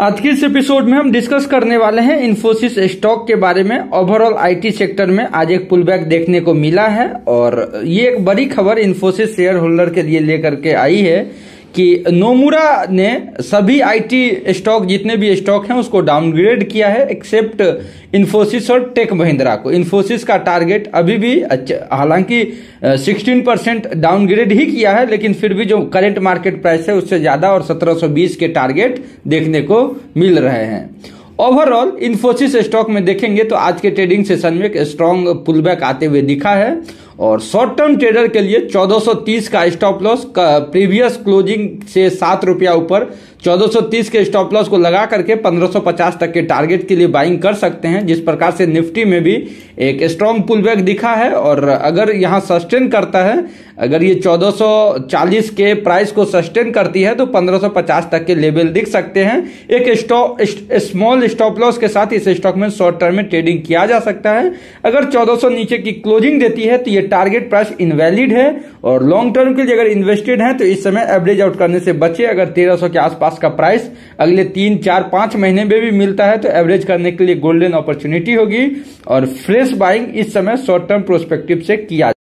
आज के इस एपिसोड में हम डिस्कस करने वाले हैं इन्फोसिस स्टॉक के बारे में। ओवरऑल आईटी सेक्टर में आज एक पुलबैक देखने को मिला है और ये एक बड़ी खबर इन्फोसिस शेयर होल्डर के लिए लेकर के आई है। कि नोमुरा ने सभी आईटी स्टॉक जितने भी स्टॉक हैं, उसको डाउनग्रेड किया है एक्सेप्ट इन्फोसिस और टेक महिंद्रा को। इन्फोसिस का टारगेट अभी भी हालाँकि 16 परसेंट डाउनग्रेड ही किया है, लेकिन फिर भी जो करेंट मार्केट प्राइस है, उससे ज़्यादा और 1720 के टारगेट देखने को मिल रहे हैं। ओवरऑल इन्फोसिस स्टॉक में देखेंगे तो आज के ट्रेडिंग सेशन में एक स्ट्रॉन्ग पुलबैक आते हुए दिखा है। और शॉर्ट टर्म ट्रेडर के लिए 1430 का स्टॉप लॉस प्रीवियस क्लोजिंग से सात रुपया ऊपर 1430 के स्टॉप लॉस को लगा करके 1550 तक के टारगेट के लिए बाइंग कर सकते हैं, जिस प्रकार से निफ्टी में भी एक स्ट्रॉन्ग पुलबैक दिखा है और अगर यहाँ सस्टेन करता है, अगर ये 1440 के प्राइस को सस्टेन करती है तो 1550 तक के लेवल दिख सकते हैं। एक स्मॉल स्टॉप लॉस के साथ इस स्टॉक में शॉर्ट टर्म में ट्रेडिंग किया जा सकता है। अगर 1400 नीचे की क्लोजिंग देती है तो ये टारगेट प्राइस इनवैलिड है और लॉन्ग टर्म के लिए अगर इन्वेस्टेड है तो इस समय एवरेज आउट करने से बचे अगर 1300 के आसपास का प्राइस अगले तीन, चार, पाँच महीने में भी मिलता है तो एवरेज करने के लिए गोल्डन अपॉर्चुनिटी होगी और फ्रेश बाइंग इस समय शॉर्ट टर्म प्रोस्पेक्टिव से किया